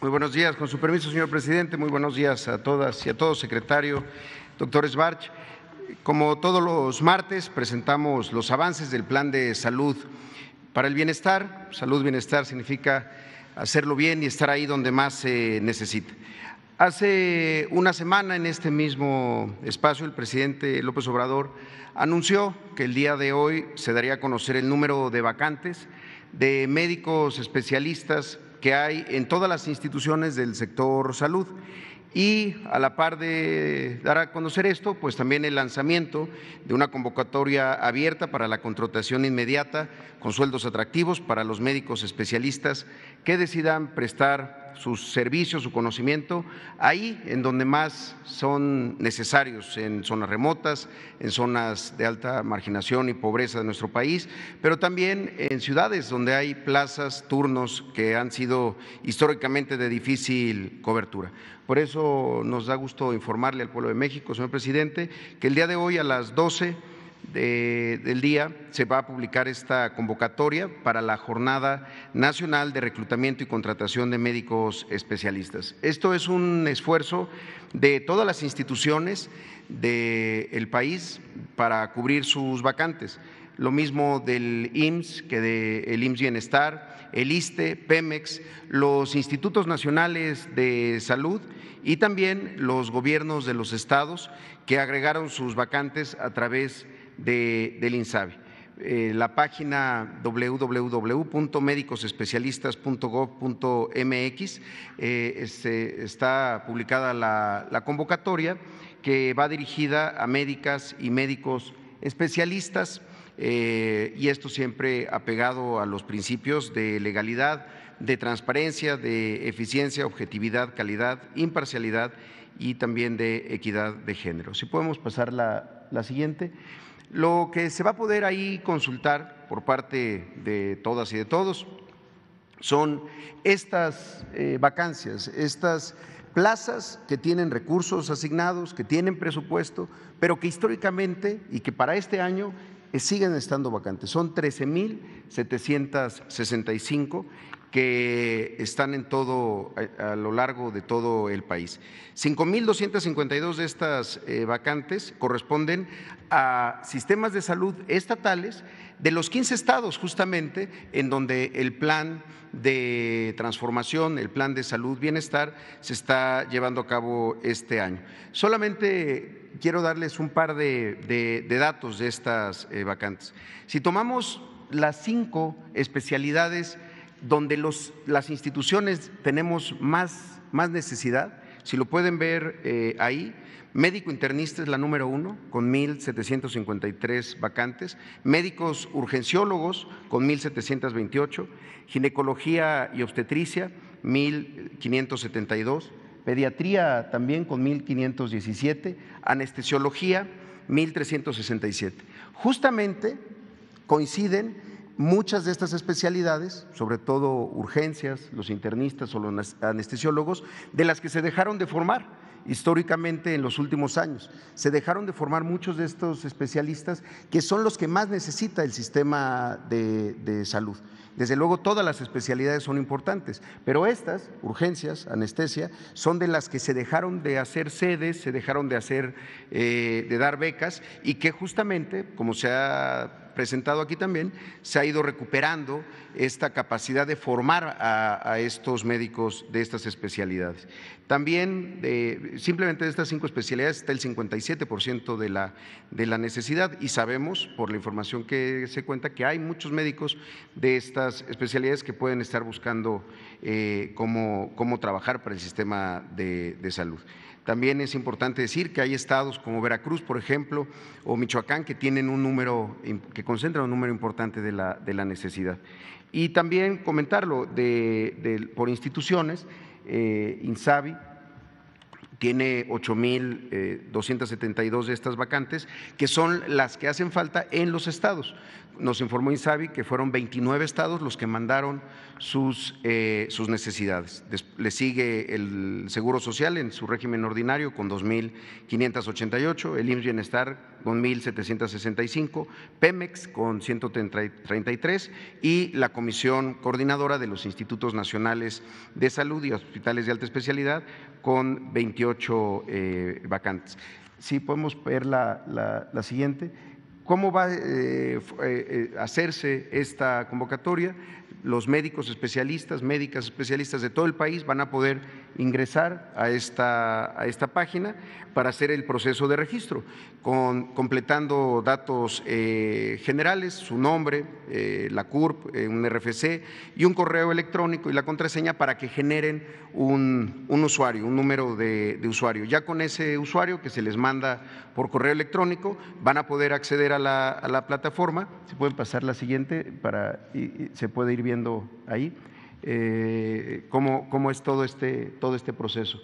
Muy buenos días, con su permiso, señor presidente. Muy buenos días a todas y a todos, secretario, doctor Sbarch. Como todos los martes, presentamos los avances del plan de salud para el bienestar. Salud, bienestar significa hacerlo bien y estar ahí donde más se necesita. Hace una semana en este mismo espacio el presidente López Obrador anunció que el día de hoy se daría a conocer el número de vacantes de médicos especialistas que hay en todas las instituciones del sector salud. Y a la par de dar a conocer esto, pues también el lanzamiento de una convocatoria abierta para la contratación inmediata con sueldos atractivos para los médicos especialistas que decidan prestar sus servicios, su conocimiento, ahí en donde más son necesarios, en zonas remotas, en zonas de alta marginación y pobreza de nuestro país, pero también en ciudades donde hay plazas, turnos que han sido históricamente de difícil cobertura. Por eso nos da gusto informarle al pueblo de México, señor presidente, que el día de hoy a las 12 del día se va a publicar esta convocatoria para la Jornada Nacional de Reclutamiento y Contratación de Médicos Especialistas. Esto es un esfuerzo de todas las instituciones del país para cubrir sus vacantes. Lo mismo del IMSS que del IMSS Bienestar, el ISTE, Pemex, los institutos nacionales de salud y también los gobiernos de los estados que agregaron sus vacantes a través de, del INSABI. Eh, la página www.médicosespecialistas.gov.mx eh, este, está publicada la, la, convocatoria que va dirigida a médicas y médicos especialistas eh, y esto siempre apegado a los principios de legalidad, de transparencia, de eficiencia, objetividad, calidad, imparcialidad y también de equidad de género. Si podemos pasar la, la siguiente. Lo que se va a poder ahí consultar por parte de todas y de todos son estas eh, vacancias, estas plazas que tienen recursos asignados, que tienen presupuesto, pero que históricamente y que para este año eh, siguen estando vacantes. Son 13.765 que están en todo, a, lo largo de todo el país. 5.252 de estas eh, vacantes corresponden a sistemas de salud estatales de los 15 estados justamente en donde el plan de transformación, el plan de salud bienestar se está llevando a cabo este año. Solamente quiero darles un par de, datos de estas eh, vacantes. Si tomamos las cinco especialidades donde los, las instituciones tenemos más, más necesidad, si lo pueden ver eh, ahí, médico internista es la número uno, con 1.753 vacantes, médicos urgenciólogos con 1.728, ginecología y obstetricia 1.572, pediatría también con 1.517, anestesiología 1.367. Justamente coinciden Muchas de estas especialidades, sobre todo urgencias, los internistas o los anestesiólogos, de las que se dejaron de formar históricamente en los últimos años. Se dejaron de formar muchos de estos especialistas que son los que más necesita el sistema de, salud. Desde luego todas las especialidades son importantes, pero estas, urgencias, anestesia, son de las que se dejaron de hacer sedes, se dejaron de hacer, eh, de dar becas y que justamente, como se ha presentado aquí también, se ha ido recuperando esta capacidad de formar a, estos médicos de estas especialidades. También, simplemente de estas cinco especialidades está el 57% de la, de la necesidad y sabemos, por la información que se cuenta, que hay muchos médicos de estas especialidades que pueden estar buscando eh, cómo, cómo, trabajar para el sistema de, de salud. También es importante decir que hay estados como Veracruz, por ejemplo, o Michoacán que tienen un número, que concentran un número importante de la, de la necesidad. Y también comentarlo de, por instituciones, eh, INSABI, tiene 8.272 de estas vacantes, que son las que hacen falta en los estados. Nos informó Insabi que fueron 29 estados los que mandaron sus, eh, sus necesidades. le sigue el Seguro Social en su régimen ordinario con 2.588, el IMSS Bienestar con 1.765, Pemex con 133 y la Comisión Coordinadora de los Institutos Nacionales de Salud y Hospitales de Alta Especialidad con 28 eh, vacantes. Si podemos ver la, la siguiente. ¿Cómo va a eh, eh, hacerse esta convocatoria? Los médicos especialistas, médicas especialistas de todo el país van a poder ingresar a esta, a esta página para hacer el proceso de registro, con, completando datos eh, generales, su nombre, eh, la CURP, eh, un RFC y un correo electrónico y la contraseña para que generen un, un usuario, un número de, usuario. Ya con ese usuario que se les manda por correo electrónico, van a poder acceder a la, a la plataforma. Se pueden pasar la siguiente para y, y se puede ir viendo ahí eh, cómo, cómo, es todo este, todo este proceso.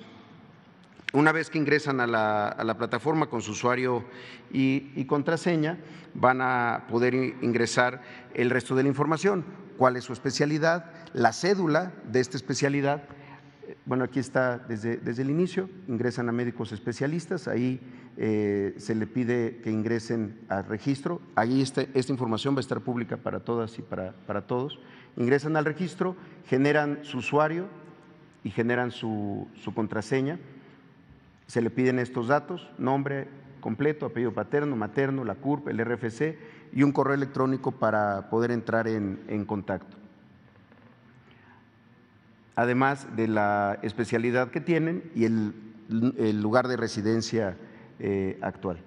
Una vez que ingresan a la, a la plataforma con su usuario y, contraseña, van a poder ingresar el resto de la información, cuál es su especialidad, la cédula de esta especialidad. Bueno, aquí está desde, desde el inicio, ingresan a médicos especialistas, ahí eh, se le pide que ingresen al registro, ahí este, esta información va a estar pública para todas y para, para todos ingresan al registro, generan su usuario y generan su, contraseña. Se le piden estos datos, nombre completo, apellido paterno, materno, la CURP, el RFC y un correo electrónico para poder entrar en, contacto. Además de la especialidad que tienen y el, lugar de residencia eh, actual.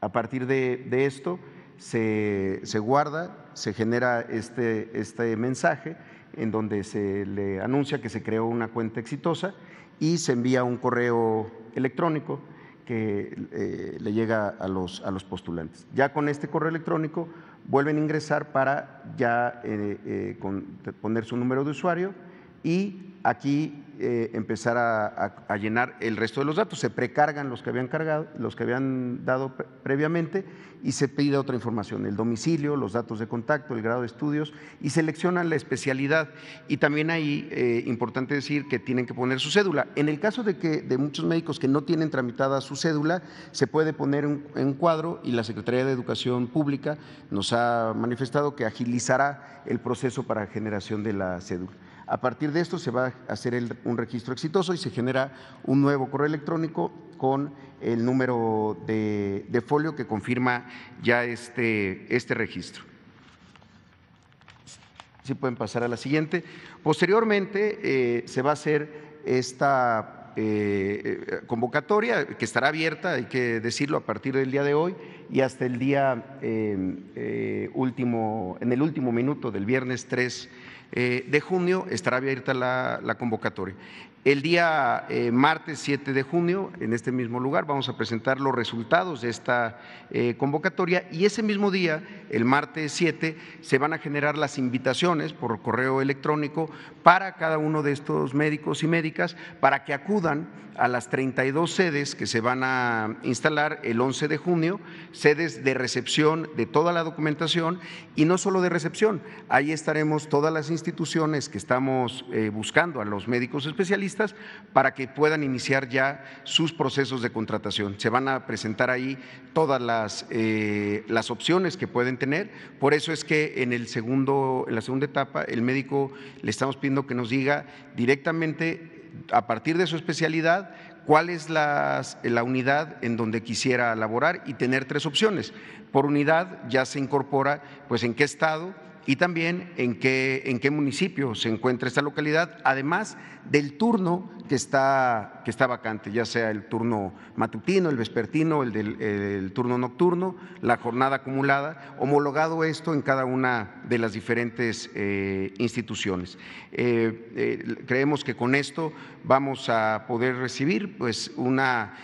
A partir de esto, se, se, guarda, se genera este, este mensaje en donde se le anuncia que se creó una cuenta exitosa y se envía un correo electrónico que eh, le llega a los, a los postulantes. Ya con este correo electrónico vuelven a ingresar para ya eh, eh, poner su número de usuario y aquí eh, empezar a, llenar el resto de los datos. Se precargan los que habían cargado, los que habían dado pre previamente y se pide otra información, el domicilio, los datos de contacto, el grado de estudios y seleccionan la especialidad. Y también ahí, eh, importante decir que tienen que poner su cédula. En el caso de que de muchos médicos que no tienen tramitada su cédula, se puede poner en, en cuadro y la Secretaría de Educación Pública nos ha manifestado que agilizará el proceso para generación de la cédula. A partir de esto se va a hacer un registro exitoso y se genera un nuevo correo electrónico con el número de, folio que confirma ya este, este registro. Si pueden pasar a la siguiente. Posteriormente eh, se va a hacer esta eh, convocatoria que estará abierta, hay que decirlo, a partir del día de hoy y hasta el día eh, último, en el último minuto del viernes 3 eh, de junio estará abierta la, la convocatoria. El día eh, martes 7 de junio, en este mismo lugar, vamos a presentar los resultados de esta eh, convocatoria. Y ese mismo día, el martes 7, se van a generar las invitaciones por correo electrónico para cada uno de estos médicos y médicas para que acudan a las 32 sedes que se van a instalar el 11 de junio, sedes de recepción de toda la documentación. Y no solo de recepción, ahí estaremos todas las instituciones que estamos eh, buscando a los médicos especialistas para que puedan iniciar ya sus procesos de contratación. Se van a presentar ahí todas las, eh, las opciones que pueden tener. Por eso es que en, el segundo, en la segunda etapa el médico le estamos pidiendo que nos diga directamente a partir de su especialidad cuál es la, la, unidad en donde quisiera laborar y tener tres opciones. Por unidad ya se incorpora pues en qué estado y también en qué, en qué municipio se encuentra esta localidad, además del turno que está, que está vacante, ya sea el turno matutino, el vespertino, el del el turno nocturno, la jornada acumulada, homologado esto en cada una de las diferentes eh, instituciones. Eh, eh, creemos que con esto vamos a poder recibir pues, una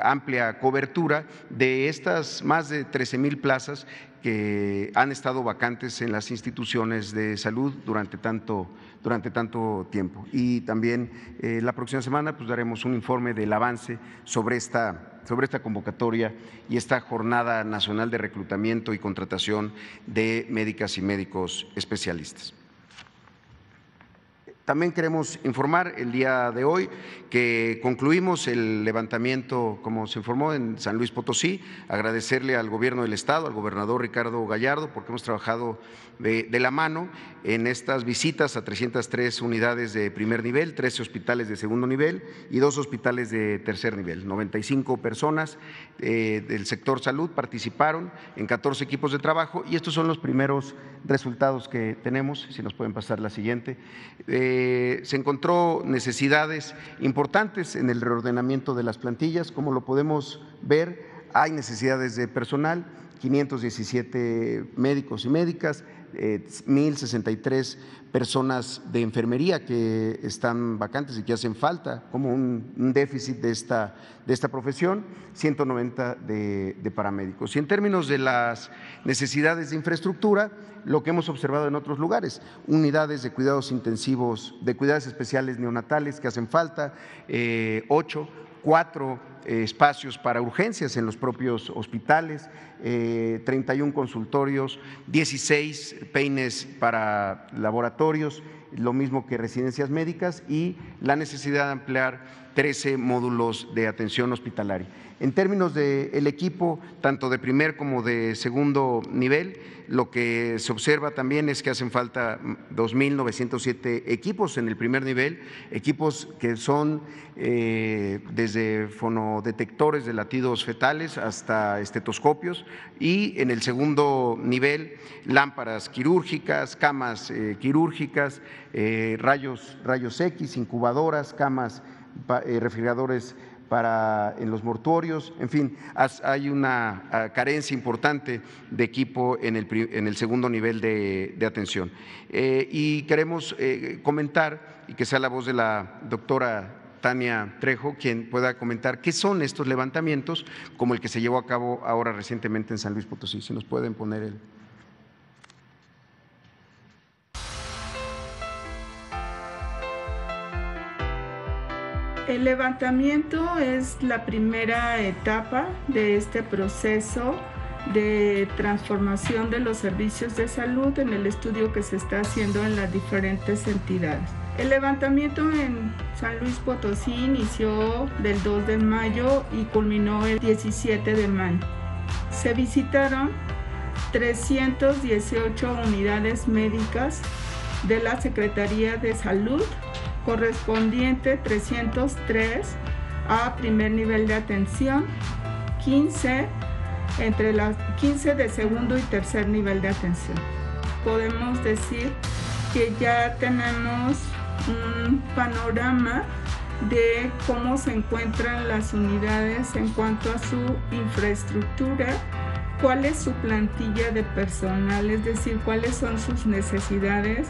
amplia cobertura de estas más de 13 mil plazas que han estado vacantes en las instituciones de salud durante tanto, durante tanto tiempo. Y también eh, la próxima semana pues, daremos un informe del avance sobre esta, sobre esta convocatoria y esta jornada nacional de reclutamiento y contratación de médicas y médicos especialistas. También queremos informar el día de hoy que concluimos el levantamiento, como se informó, en San Luis Potosí. Agradecerle al Gobierno del Estado, al gobernador Ricardo Gallardo, porque hemos trabajado de, la mano en estas visitas a 303 unidades de primer nivel, 13 hospitales de segundo nivel y dos hospitales de tercer nivel. 95 personas eh, del sector salud participaron en 14 equipos de trabajo y estos son los primeros resultados que tenemos. Si nos pueden pasar la siguiente. Eh, se encontró necesidades importantes en el reordenamiento de las plantillas, como lo podemos ver, hay necesidades de personal, 517 médicos y médicas, 1.063 eh, personas de enfermería que están vacantes y que hacen falta, como un, déficit de esta, de esta profesión, 190 de, de paramédicos. Y en términos de las necesidades de infraestructura, lo que hemos observado en otros lugares, unidades de cuidados intensivos, de cuidados especiales neonatales que hacen falta, eh, ocho, cuatro eh, espacios para urgencias en los propios hospitales, 31 eh, consultorios, 16 peines para laboratorios, lo mismo que residencias médicas y la necesidad de ampliar 13 módulos de atención hospitalaria. En términos del equipo, tanto de primer como de segundo nivel, lo que se observa también es que hacen falta 2.907 equipos en el primer nivel, equipos que son eh, desde fonodetectores de latidos fetales hasta estetoscopios y en el segundo nivel lámparas quirúrgicas, camas eh, quirúrgicas, eh, rayos, rayos X, incubadoras, camas, refrigeradores para en los mortuorios, en fin, hay una ah, carencia importante de equipo en el, en el segundo nivel de, atención. Eh, y queremos eh, comentar, y que sea la voz de la doctora Tania Trejo, quien pueda comentar qué son estos levantamientos, como el que se llevó a cabo ahora recientemente en San Luis Potosí. Si nos pueden poner el. El levantamiento es la primera etapa de este proceso de transformación de los servicios de salud en el estudio que se está haciendo en las diferentes entidades. El levantamiento en San Luis Potosí inició del 2 de mayo y culminó el 17 de mayo. Se visitaron 318 unidades médicas de la Secretaría de Salud correspondiente 303 a primer nivel de atención, 15 entre las 15 de segundo y tercer nivel de atención. Podemos decir que ya tenemos un panorama de cómo se encuentran las unidades en cuanto a su infraestructura, cuál es su plantilla de personal, es decir, cuáles son sus necesidades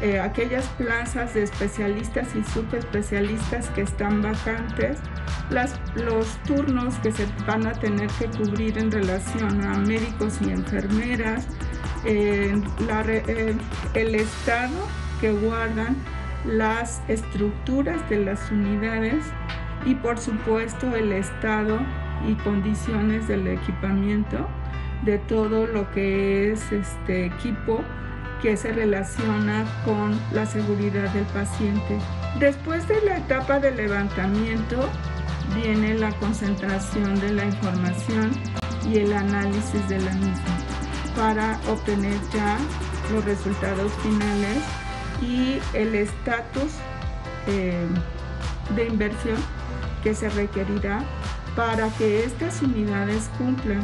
eh, aquellas plazas de especialistas y subespecialistas que están vacantes, los turnos que se van a tener que cubrir en relación a médicos y enfermeras, eh, el estado que guardan las estructuras de las unidades y por supuesto el estado y condiciones del equipamiento de todo lo que es este equipo que se relaciona con la seguridad del paciente. Después de la etapa de levantamiento viene la concentración de la información y el análisis de la misma para obtener ya los resultados finales y el estatus eh, de inversión que se requerirá para que estas unidades cumplan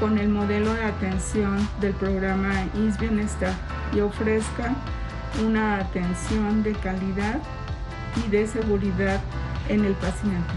con el modelo de atención del programa IS Bienestar y ofrezcan una atención de calidad y de seguridad en el paciente.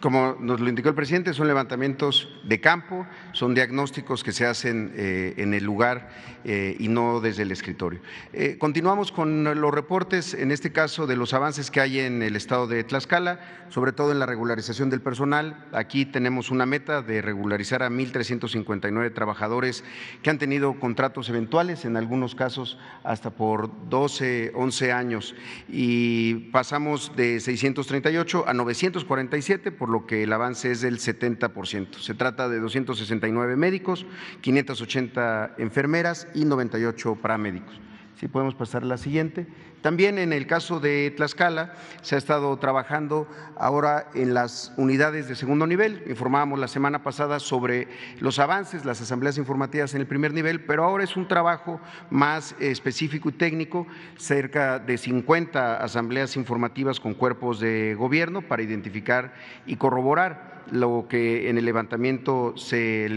Como nos lo indicó el presidente, son levantamientos de campo, son diagnósticos que se hacen eh, en el lugar eh, y no desde el escritorio. Eh, continuamos con los reportes, en este caso de los avances que hay en el estado de Tlaxcala, sobre todo en la regularización del personal. Aquí tenemos una meta de regularizar a 1.359 trabajadores que han tenido contratos eventuales, en algunos casos hasta por 12, 11 años, y pasamos de 638 a 947, por lo que el avance es del 70%. Se trata de 269 médicos, 580 enfermeras y 98 paramédicos. Si podemos pasar a la siguiente. También en el caso de Tlaxcala se ha estado trabajando ahora en las unidades de segundo nivel. Informábamos la semana pasada sobre los avances, las asambleas informativas en el primer nivel, pero ahora es un trabajo más específico y técnico, cerca de 50 asambleas informativas con cuerpos de gobierno para identificar y corroborar lo que en el levantamiento se,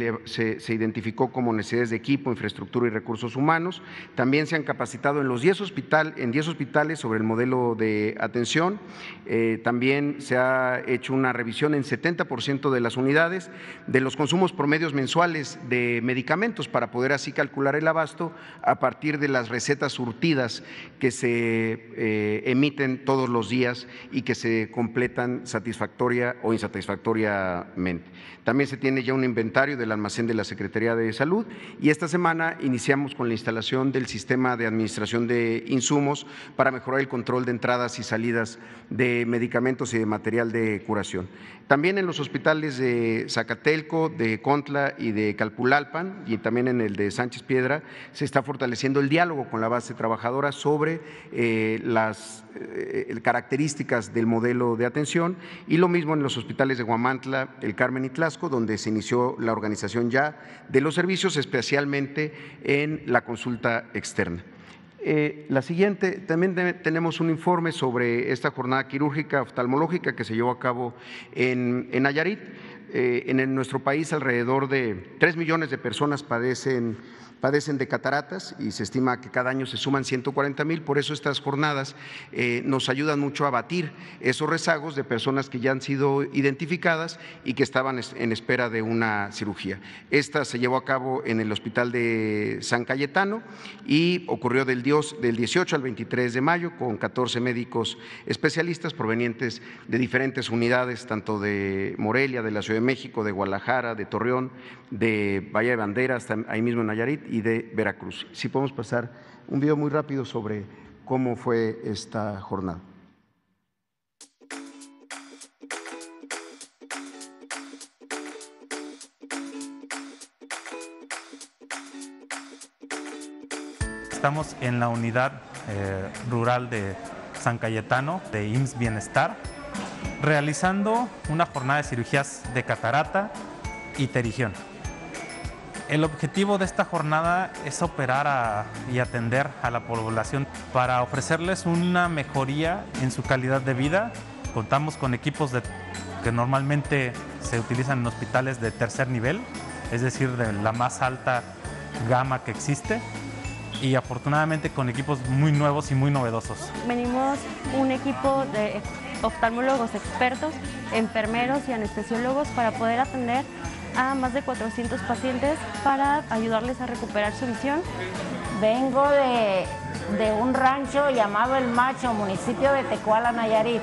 identificó como necesidades de equipo, infraestructura y recursos humanos. También se han capacitado en los 10 hospital, en 10 hospitales sobre el modelo de atención. Eh, también se ha hecho una revisión en 70% de las unidades de los consumos promedios mensuales de medicamentos para poder así calcular el abasto a partir de las recetas surtidas que se eh, emiten todos los días y que se completan satisfactoria o insatisfactoria también se tiene ya un inventario del almacén de la Secretaría de Salud y esta semana iniciamos con la instalación del sistema de administración de insumos para mejorar el control de entradas y salidas de medicamentos y de material de curación. También en los hospitales de Zacatelco, de Contla y de Calpulalpan y también en el de Sánchez Piedra se está fortaleciendo el diálogo con la base trabajadora sobre eh, las eh, características del modelo de atención y lo mismo en los hospitales de Guamantla, el Carmen y donde se inició la organización ya de los servicios, especialmente en la consulta externa. Eh, la siguiente, también tenemos un informe sobre esta jornada quirúrgica oftalmológica que se llevó a cabo en, en Nayarit. Eh, en nuestro país alrededor de tres millones de personas padecen padecen de cataratas y se estima que cada año se suman 140 mil, por eso estas jornadas eh, nos ayudan mucho a batir esos rezagos de personas que ya han sido identificadas y que estaban en espera de una cirugía. Esta se llevó a cabo en el Hospital de San Cayetano y ocurrió del, Dios, del 18 al 23 de mayo con 14 médicos especialistas provenientes de diferentes unidades, tanto de Morelia, de la Ciudad de México, de Guadalajara, de Torreón, de Bahía de Banderas, ahí mismo en Nayarit y de Veracruz. Si podemos pasar un video muy rápido sobre cómo fue esta jornada. Estamos en la unidad eh, rural de San Cayetano de IMSS Bienestar, realizando una jornada de cirugías de catarata y terigión. El objetivo de esta jornada es operar y atender a la población para ofrecerles una mejoría en su calidad de vida. Contamos con equipos que normalmente se utilizan en hospitales de tercer nivel, es decir, de la más alta gama que existe y afortunadamente con equipos muy nuevos y muy novedosos. Venimos un equipo de oftalmólogos expertos, enfermeros y anestesiólogos para poder atender a más de 400 pacientes para ayudarles a recuperar su visión. Vengo de, un rancho llamado El Macho, municipio de Tecuala, Nayarit.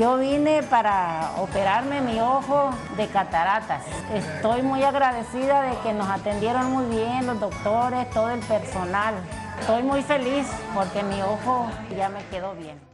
Yo vine para operarme mi ojo de cataratas. Estoy muy agradecida de que nos atendieron muy bien los doctores, todo el personal. Estoy muy feliz porque mi ojo ya me quedó bien.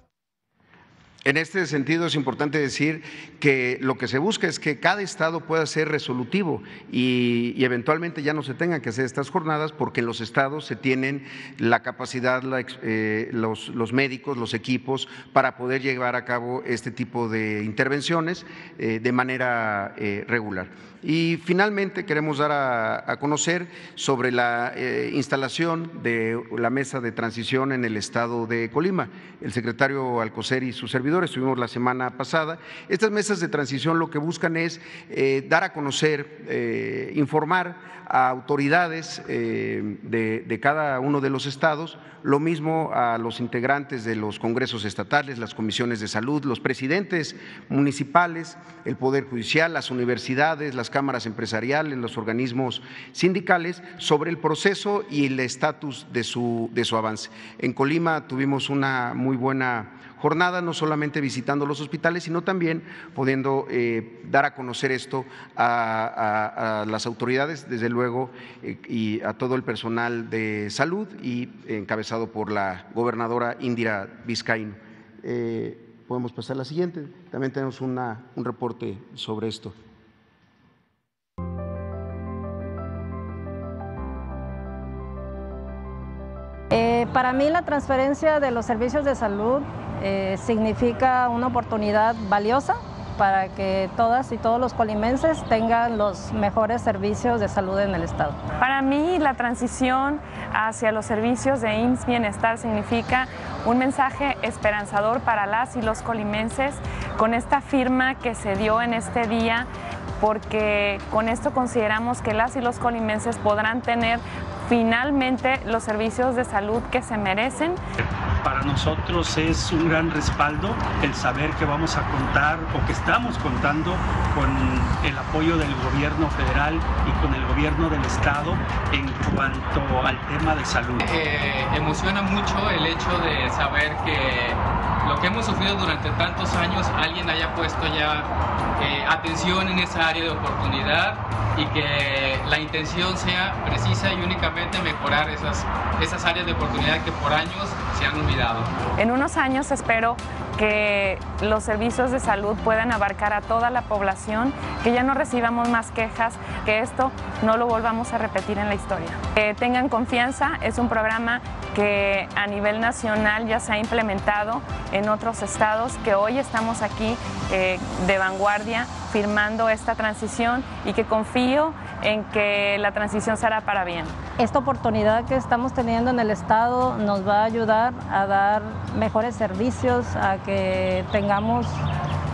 En este sentido es importante decir que lo que se busca es que cada estado pueda ser resolutivo y, eventualmente ya no se tengan que hacer estas jornadas porque en los estados se tienen la capacidad, eh, los, médicos, los equipos para poder llevar a cabo este tipo de intervenciones eh, de manera eh, regular. Y finalmente queremos dar a, conocer sobre la eh, instalación de la mesa de transición en el estado de Colima. El secretario Alcocer y sus servidores estuvimos la semana pasada. Estas mesas de transición lo que buscan es eh, dar a conocer, eh, informar a autoridades de, de cada uno de los estados, lo mismo a los integrantes de los congresos estatales, las comisiones de salud, los presidentes municipales, el Poder Judicial, las universidades, las cámaras empresariales, los organismos sindicales, sobre el proceso y el estatus de su, de su avance. En Colima tuvimos una muy buena jornada, no solamente visitando los hospitales, sino también pudiendo eh, dar a conocer esto a, las autoridades, desde luego, eh, y a todo el personal de salud y encabezado por la gobernadora Indira Vizcaíno. Eh, podemos pasar a la siguiente. También tenemos una, un reporte sobre esto. para mí la transferencia de los servicios de salud eh, significa una oportunidad valiosa para que todas y todos los colimenses tengan los mejores servicios de salud en el Estado. Para mí la transición hacia los servicios de IMSS Bienestar significa un mensaje esperanzador para las y los colimenses con esta firma que se dio en este día porque con esto consideramos que las y los colimenses podrán tener finalmente los servicios de salud que se merecen. Para nosotros es un gran respaldo el saber que vamos a contar o que estamos contando con el apoyo del gobierno federal y con el gobierno del estado en cuanto al tema de salud. Eh, emociona mucho el hecho de saber que lo que hemos sufrido durante tantos años, alguien haya puesto ya eh, atención en esa área de oportunidad y que la intención sea precisa y únicamente mejorar esas, esas áreas de oportunidad que por años se han olvidado. En unos años espero que los servicios de salud puedan abarcar a toda la población, que ya no recibamos más quejas, que esto no lo volvamos a repetir en la historia. Que tengan confianza, es un programa que a nivel nacional ya se ha implementado en otros estados, que hoy estamos aquí eh, de vanguardia firmando esta transición y que confío en que la transición será para bien. Esta oportunidad que estamos teniendo en el Estado nos va a ayudar a dar mejores servicios, a que tengamos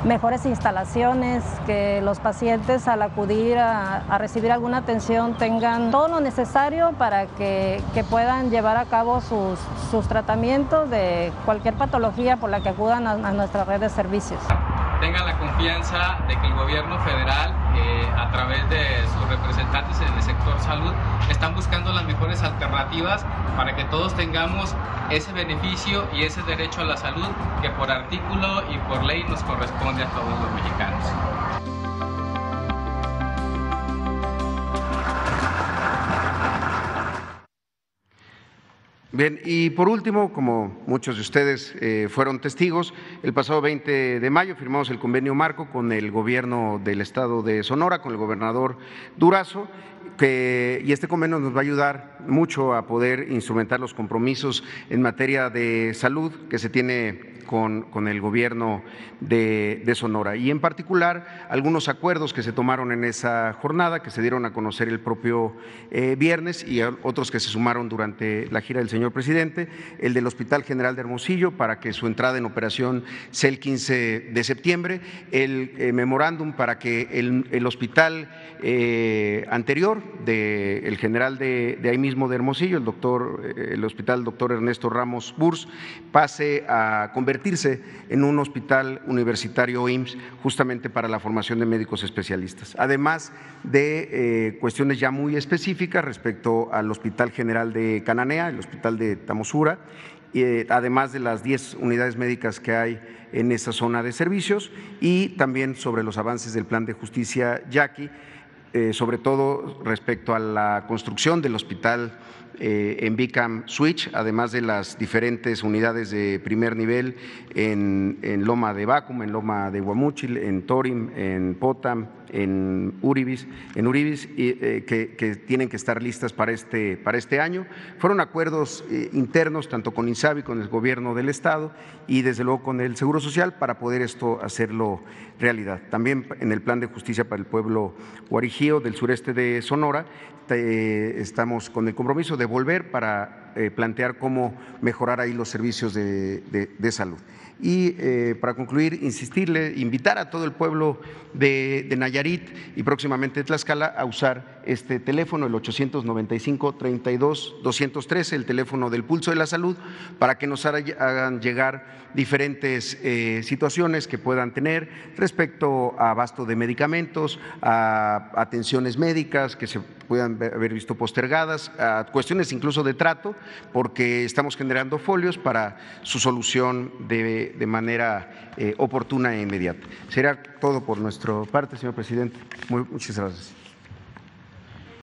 mejores instalaciones, que los pacientes al acudir a, recibir alguna atención tengan todo lo necesario para que, puedan llevar a cabo sus, tratamientos de cualquier patología por la que acudan a nuestra red de servicios tengan la confianza de que el gobierno federal, eh, a través de sus representantes en el sector salud, están buscando las mejores alternativas para que todos tengamos ese beneficio y ese derecho a la salud que por artículo y por ley nos corresponde a todos los mexicanos. Bien, y por último, como muchos de ustedes eh, fueron testigos, el pasado 20 de mayo firmamos el convenio marco con el gobierno del estado de Sonora, con el gobernador Durazo, que, y este convenio nos va a ayudar mucho a poder instrumentar los compromisos en materia de salud que se tiene con, el gobierno de, Sonora. Y en particular, algunos acuerdos que se tomaron en esa jornada, que se dieron a conocer el propio eh, viernes y otros que se sumaron durante la gira del señor presidente, el del Hospital General de Hermosillo para que su entrada en operación sea el 15 de septiembre, el eh, memorándum para que el, hospital eh, anterior del general de, ahí mismo de Hermosillo, el doctor, el hospital doctor Ernesto Ramos Burs, pase a convertirse en un hospital universitario IMSS justamente para la formación de médicos especialistas, además de eh, cuestiones ya muy específicas respecto al Hospital General de Cananea, el Hospital de Tamosura, eh, además de las 10 unidades médicas que hay en esa zona de servicios y también sobre los avances del plan de justicia Yaqui, eh, sobre todo respecto a la construcción del hospital eh, en Bicam Switch, además de las diferentes unidades de primer nivel en, Loma de Bacum, en Loma de Guamúchil, en Torim, en Potam, en Uribis, en Uribis eh, que, tienen que estar listas para este, para este año. Fueron acuerdos eh, internos, tanto con INSABI, con el gobierno del Estado y desde luego con el Seguro Social para poder esto hacerlo realidad. También en el Plan de Justicia para el Pueblo Guarijío del sureste de Sonora, estamos con el compromiso de volver para eh, plantear cómo mejorar ahí los servicios de, de salud. Y eh, para concluir, insistirle, invitar a todo el pueblo de, Nayarit y próximamente de Tlaxcala a usar este teléfono, el 895-32-213, el teléfono del pulso de la salud, para que nos hagan llegar diferentes eh, situaciones que puedan tener respecto a abasto de medicamentos, a atenciones médicas que se puedan haber visto postergadas, a cuestiones incluso de trato, porque estamos generando folios para su solución de, manera eh, oportuna e inmediata. Será todo por nuestra parte, señor presidente. muchas gracias.